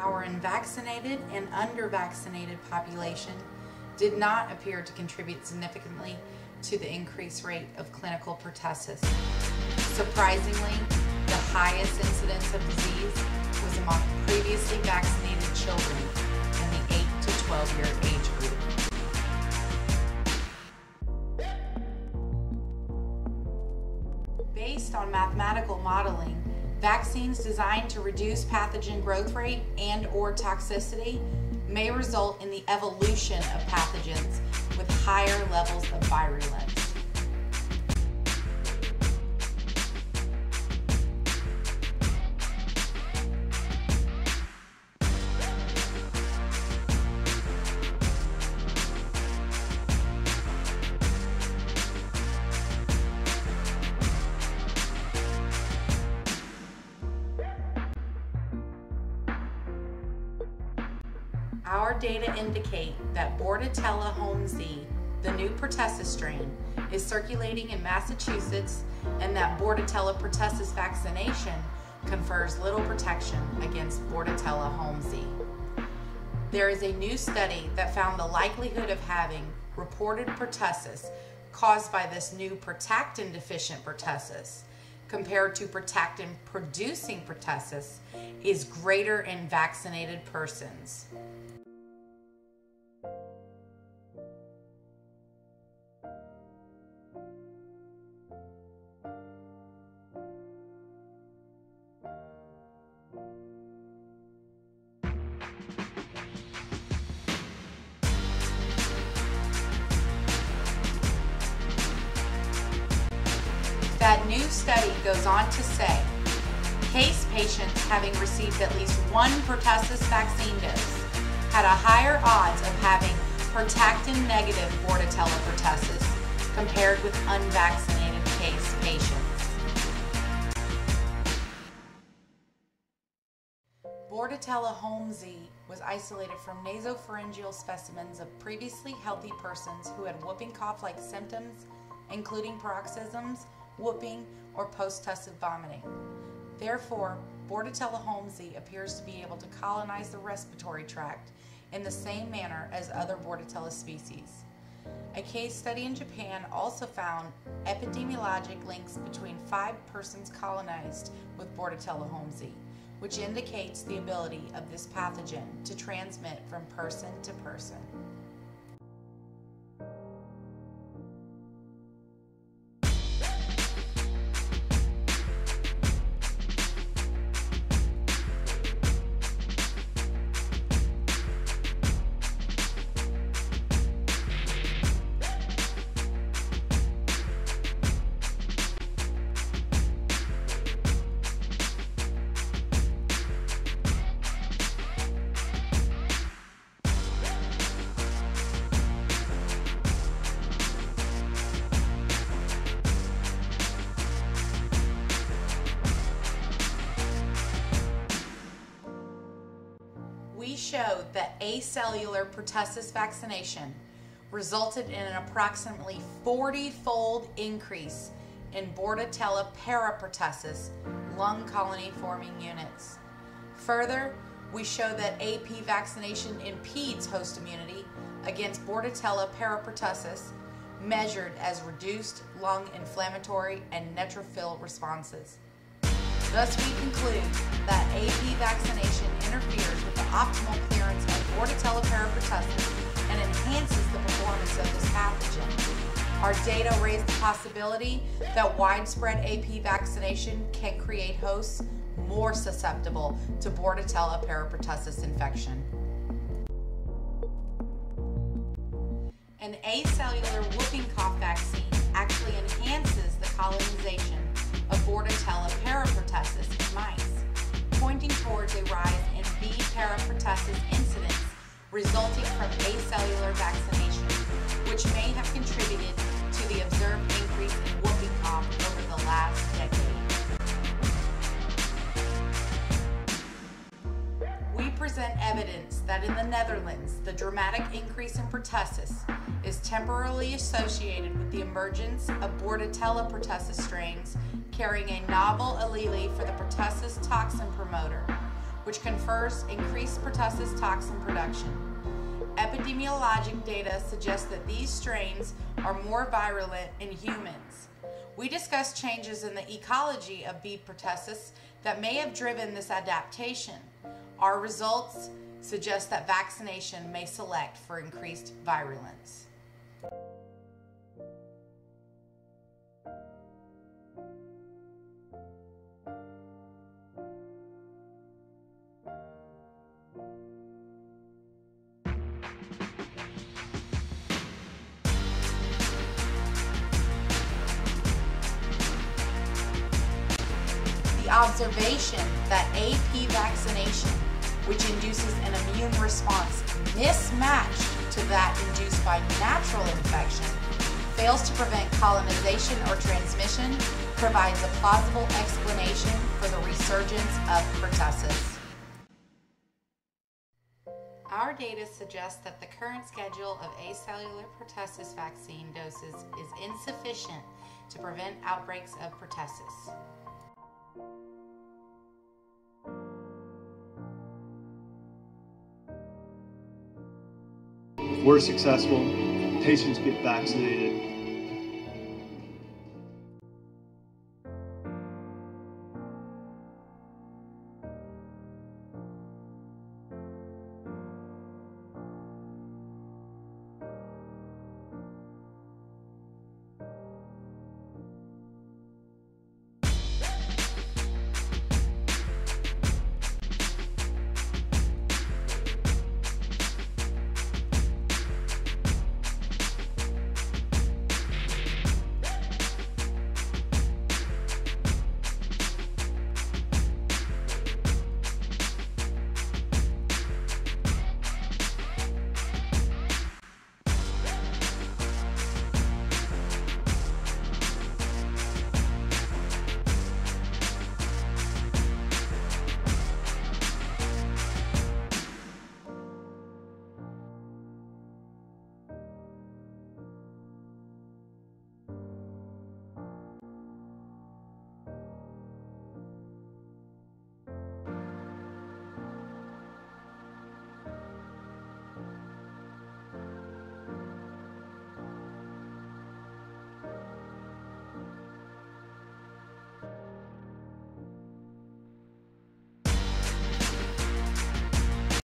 Our unvaccinated and undervaccinated population did not appear to contribute significantly to the increased rate of clinical pertussis. Surprisingly, the highest incidence of disease was among previously vaccinated children in the 8 to 12 year age group. Based on mathematical modeling, vaccines designed to reduce pathogen growth rate and or toxicity may result in the evolution of pathogens with higher levels of virulence. Our data indicate that Bordetella holmesii, the new pertussis strain, is circulating in Massachusetts and that Bordetella pertussis vaccination confers little protection against Bordetella holmesii. There is a new study that found the likelihood of having reported pertussis caused by this new pertactin deficient pertussis compared to pertactin producing pertussis is greater in vaccinated persons. That new study goes on to say, case patients having received at least one pertussis vaccine dose had a higher odds of having pertactin negative Bordetella pertussis compared with unvaccinated Bordetella holmesii was isolated from nasopharyngeal specimens of previously healthy persons who had whooping cough-like symptoms, including paroxysms, whooping, or post-tussive vomiting. Therefore, Bordetella holmesii appears to be able to colonize the respiratory tract in the same manner as other Bordetella species. A case study in Japan also found epidemiologic links between five persons colonized with Bordetella holmesii, which indicates the ability of this pathogen to transmit from person to person. Showed that acellular pertussis vaccination resulted in an approximately 40-fold increase in Bordetella parapertussis lung colony forming units. Further, we show that AP vaccination impedes host immunity against Bordetella parapertussis measured as reduced lung inflammatory and neutrophil responses. Thus, we conclude that AP vaccination interferes with the optimal clearance of Bordetella parapertussis and enhances the performance of this pathogen. Our data raise the possibility that widespread AP vaccination can create hosts more susceptible to Bordetella parapertussis infection. An acellular whooping cough vaccine actually enhances the colonization of Bordetella parapertussis incidence resulting from acellular vaccination, which may have contributed to the observed increase in whooping cough over the last decade. We present evidence that in the Netherlands, the dramatic increase in pertussis is temporarily associated with the emergence of Bordetella pertussis strains carrying a novel allele for the pertussis toxin promoter, which confers increased pertussis toxin production. Epidemiologic data suggests that these strains are more virulent in humans. We discussed changes in the ecology of B. pertussis that may have driven this adaptation. Our results suggest that vaccination may select for increased virulence. Observation that AP vaccination, which induces an immune response mismatched to that induced by natural infection, fails to prevent colonization or transmission, provides a plausible explanation for the resurgence of pertussis. Our data suggests that the current schedule of acellular pertussis vaccine doses is insufficient to prevent outbreaks of pertussis. We're successful, patients get vaccinated,